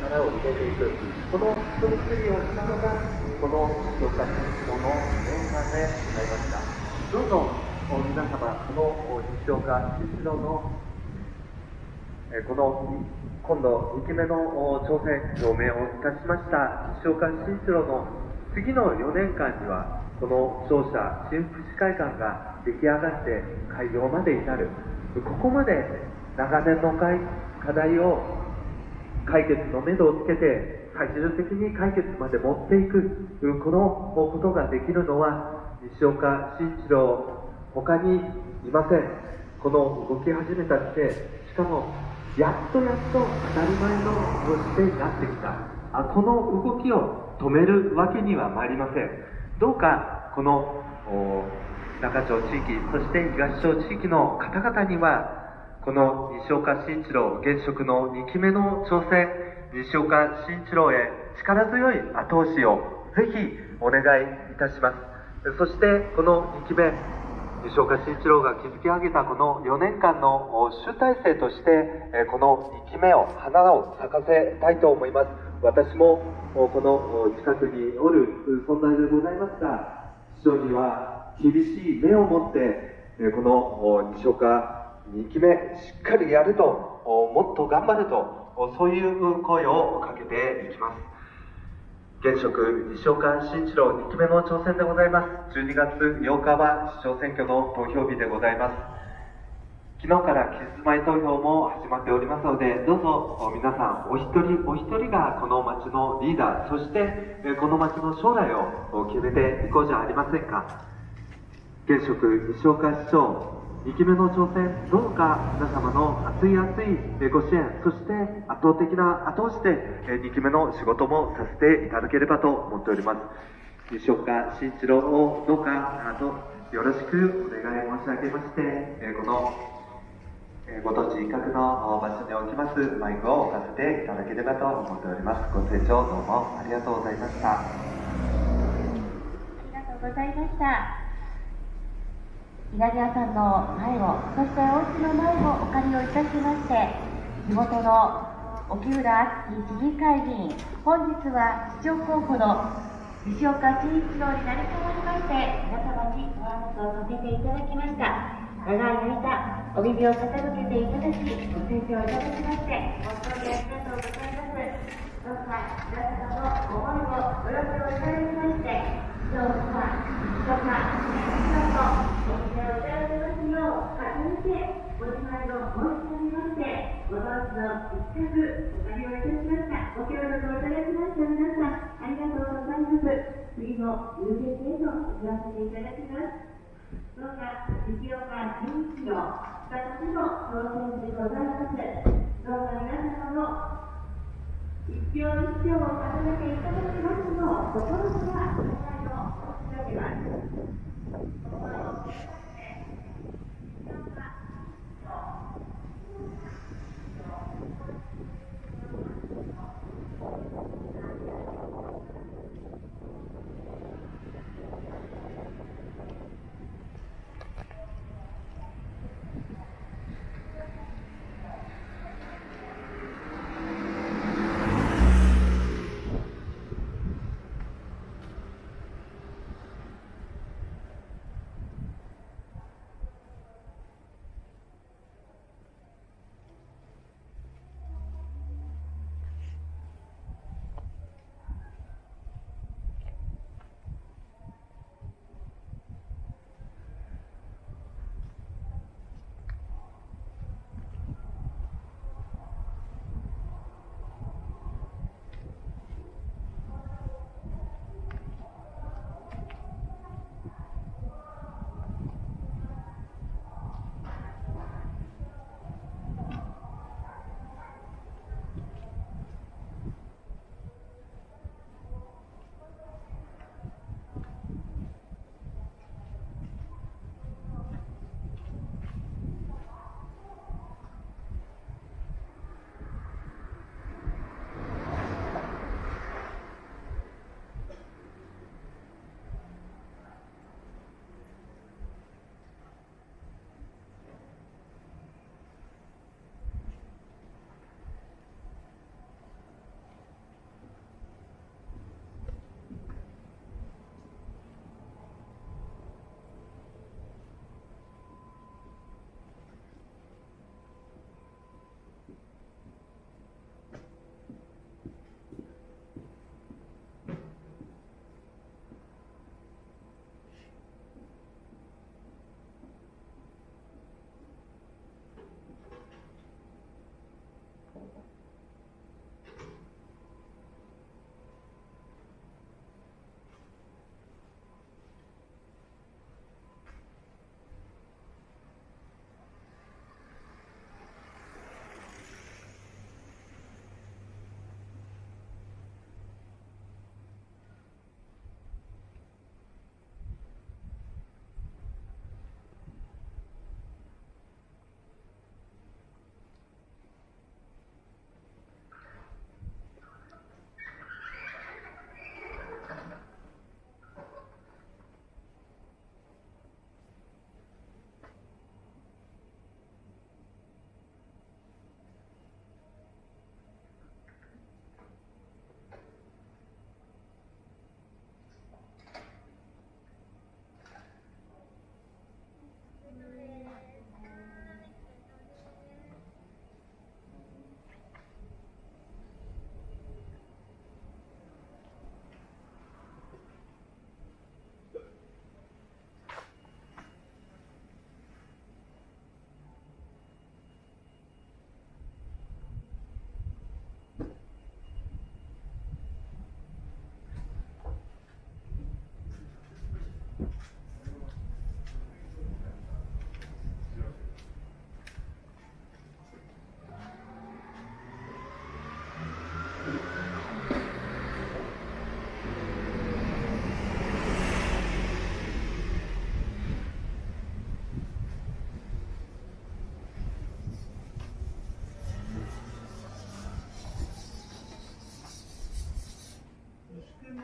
力を入れていくこの人作りをしたのがこの西岡新市の念願でございましたどうぞ皆様この西岡新一郎のこの今度2期目の挑戦表明をいたしました西岡慎一郎の次の4年間にはこの庁舎新福祉会館が出来上がって開業まで至るここまで長年の課題を解決のめどをつけて最終的に解決まで持っていくこのことができるのは西岡慎一郎他にいませんこの動き始めたってしかもやっとやっと当たり前の姿勢になってきたあこの動きを止めるわけにはまいりませんどうかこの中町地域そして東町地域の方々にはこの西岡慎一郎現職の2期目の挑戦西岡慎一郎へ力強い後押しをぜひお願いいたしますそしてこの2期目西岡慎一郎が築き上げたこの4年間の集大成として、この2期目を花を咲かせたいと思います。私もこの近くにおる存在でございますが、市長には厳しい目を持って、この西岡2期目しっかりやると、もっと頑張ると、そういう声をかけていきます。現職西岡慎一郎2期目の挑戦でございます。12月8日は市長選挙の投票日でございます。昨日から期日前投票も始まっておりますのでどうぞ皆さんお一人お一人がこの町のリーダーそしてこの町の将来を決めていこうじゃありませんか。現職西岡市長2期目の挑戦、どうか皆様の熱い熱いご支援、そして圧倒的な後押しで2期目の仕事もさせていただければと思っております。西岡慎一郎をどうかあのよろしくお願い申し上げまして、このご当地一角の場所におきますマイクを置かせていただければと思っております。ご清聴どうもありがとうございました。ありがとうございました。稲庭さんの前を、そしてお家の前をお借りをいたしまして、地元の沖浦敦市議会議員、本日は市長候補の西岡慎一郎になり代わりまして、皆様にご挨拶をさせていただきました。長い間、お耳を傾けていただき、ご清聴いただきまして、本当にありがとうございます。どうか皆様の思いをお寄せをいただきまして、市長様、市長様、市長とてご自前を申し上げまして、ご当地の一着お借りをいたしました。ご協力をいただきました皆さん、ありがとうございます。次の遊説へと言わせていただきます。どうか、西岡純一郎、再びの当選でございます。どうか皆様の一票一票を重ねていただきますのを、心からお願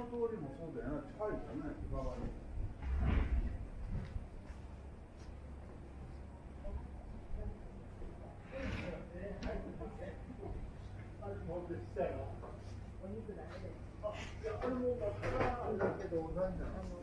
通。りもそうだよな近い。よね今までお肉だけで。あ、い。や、あれもだけど、なんだろう。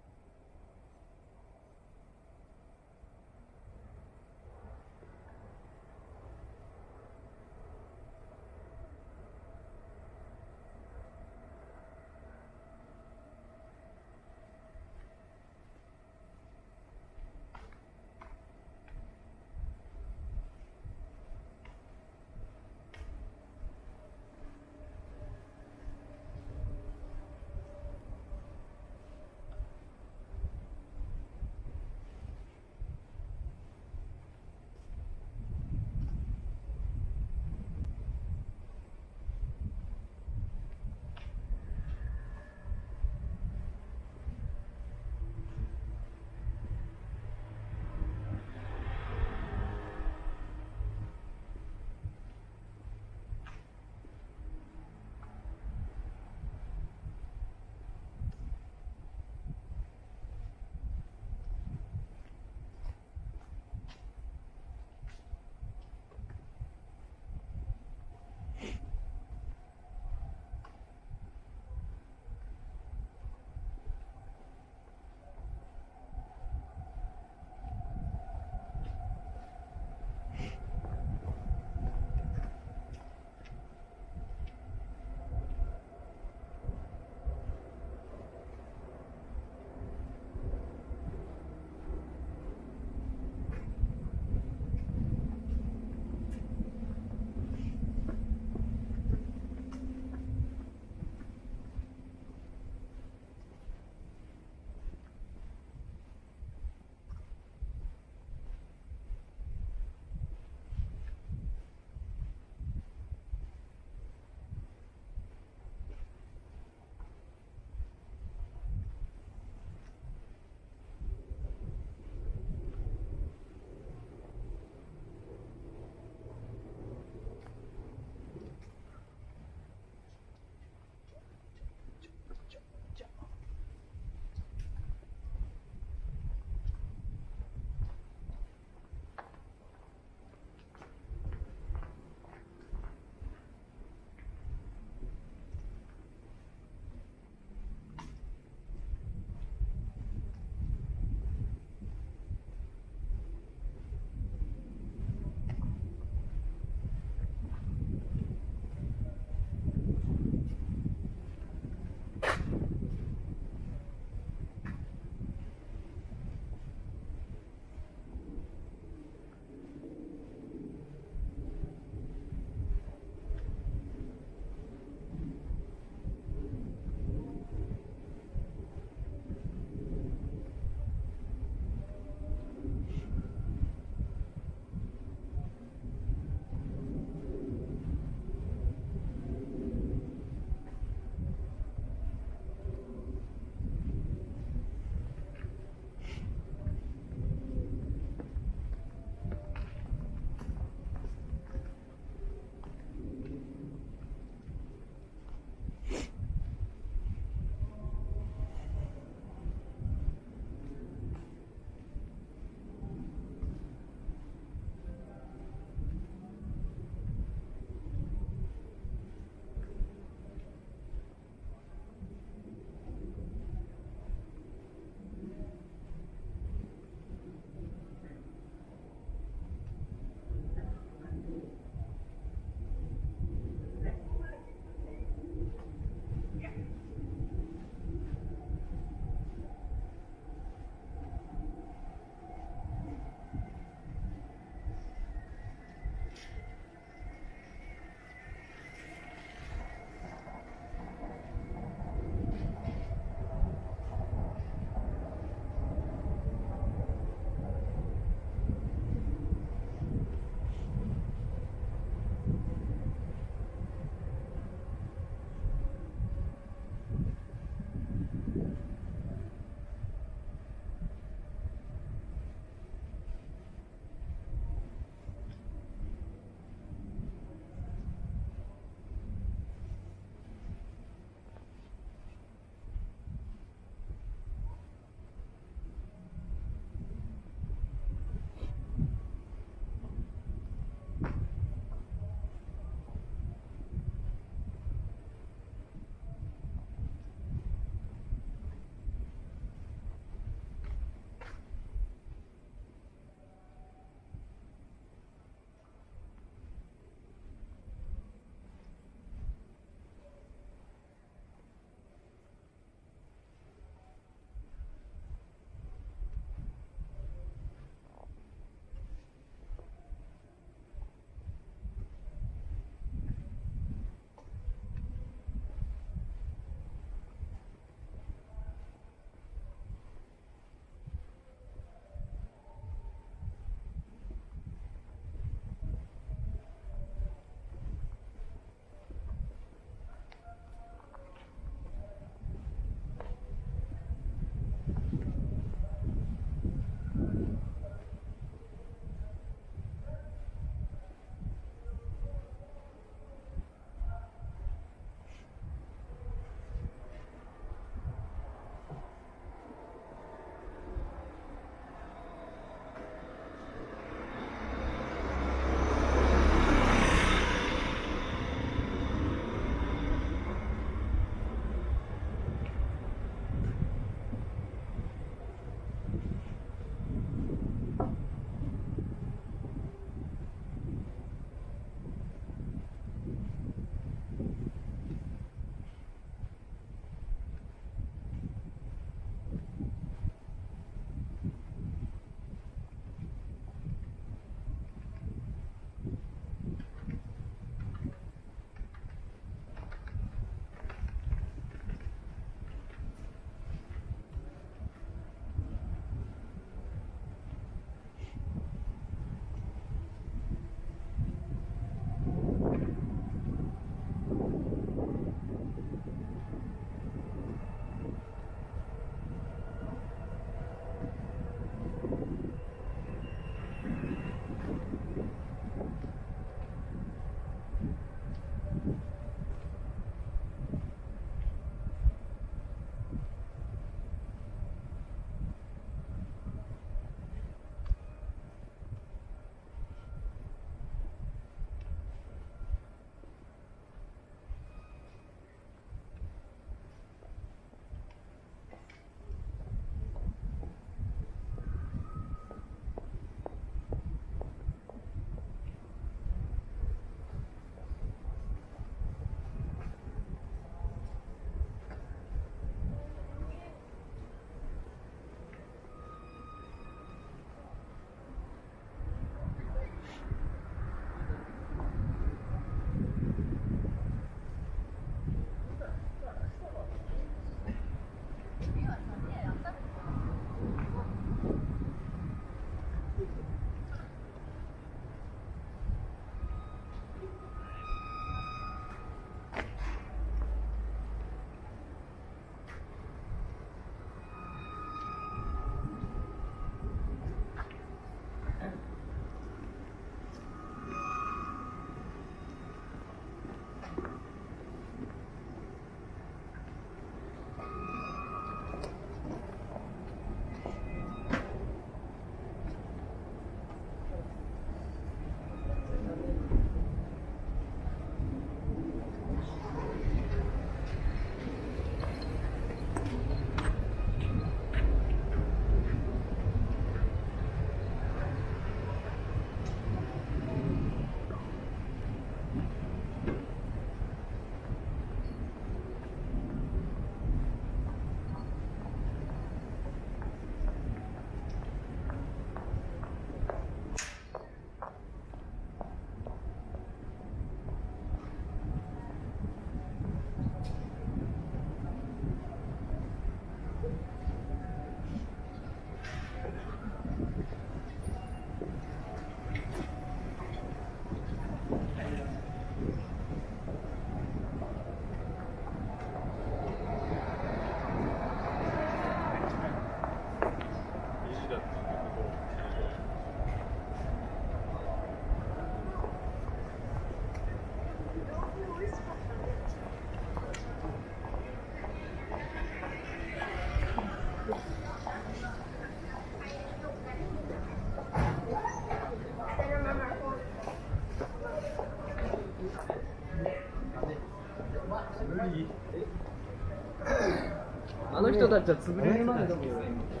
人たちは潰れるまでどす。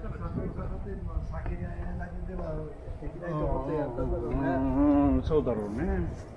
酒屋だけではできないと思ってやったんだろうね。うん、そうだろうね。